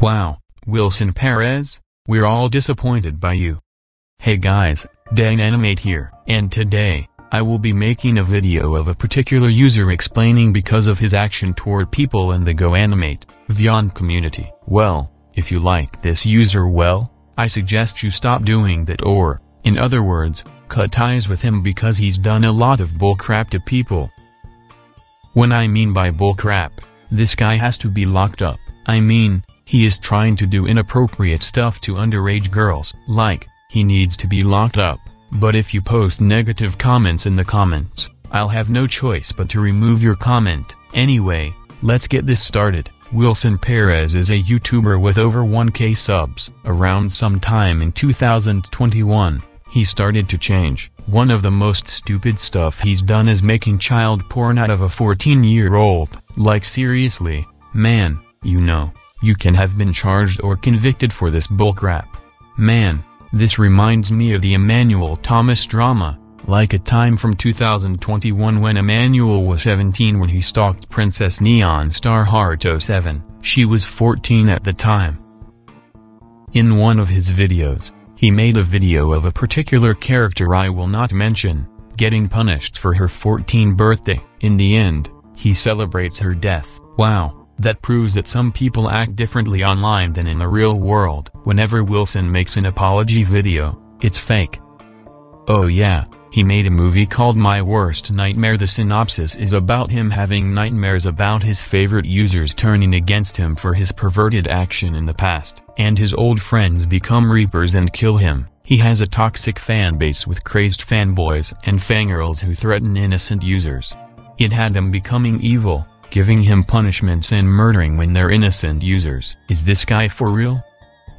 Wow, Wilson Perez, we're all disappointed by you. Hey guys, Deng Animate here, and today, I will be making a video of a particular user explaining because of his action toward people in the GoAnimate, Vyond community. Well, if you like this user well, I suggest you stop doing that or, in other words, cut ties with him because he's done a lot of bullcrap to people. When I mean by bullcrap, this guy has to be locked up, I mean, he is trying to do inappropriate stuff to underage girls. Like, he needs to be locked up, but if you post negative comments in the comments, I'll have no choice but to remove your comment. Anyway, let's get this started. Wilson Perez is a YouTuber with over 1k subs. Around some time in 2021, he started to change. One of the most stupid stuff he's done is making child porn out of a 14-year-old. Like seriously, man, you know, you can have been charged or convicted for this bullcrap. Man, this reminds me of the Emmanuel Thomas drama, like a time from 2021 when Emmanuel was 17 when he stalked Princess Neon star Haruto 7, she was 14 at the time. In one of his videos, he made a video of a particular character I will not mention, getting punished for her 14 birthday. In the end, he celebrates her death. Wow. That proves that some people act differently online than in the real world. Whenever Wilson makes an apology video, it's fake. Oh yeah, he made a movie called My Worst Nightmare. The synopsis is about him having nightmares about his favorite users turning against him for his perverted action in the past, and his old friends become reapers and kill him. He has a toxic fanbase with crazed fanboys and fangirls who threaten innocent users. It had them becoming evil, giving him punishments and murdering when they're innocent users. Is this guy for real?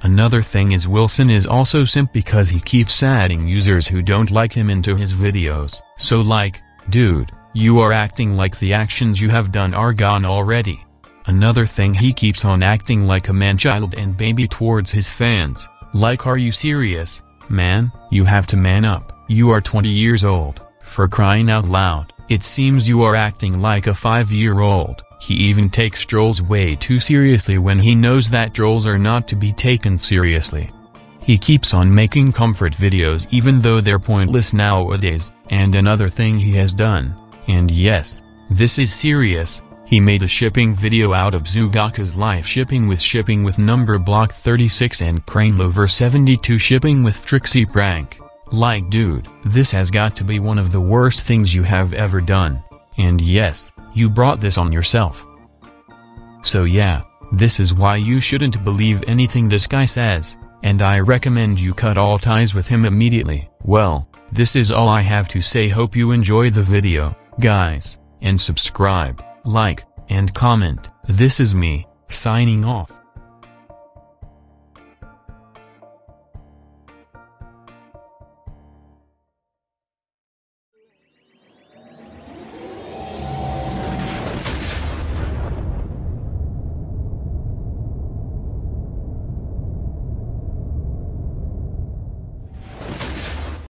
Another thing is Wilson is also simp because he keeps adding users who don't like him into his videos. So like, dude, you are acting like the actions you have done are gone already. Another thing he keeps on acting like a man-child and baby towards his fans. Like are you serious, man? You have to man up. You are 20 years old, for crying out loud. It seems you are acting like a five-year-old. He even takes trolls way too seriously when he knows that trolls are not to be taken seriously. He keeps on making comfort videos even though they're pointless nowadays, and another thing he has done, and yes, this is serious, he made a shipping video out of Zugaka's life shipping with shipping with number block 36 and Crane Lover 72 shipping with Trixie prank. Like dude, this has got to be one of the worst things you have ever done. And yes, you brought this on yourself. So yeah, this is why you shouldn't believe anything this guy says, and I recommend you cut all ties with him immediately. Well, this is all I have to say hope you enjoy the video, guys, and subscribe, like, and comment. This is me, signing off.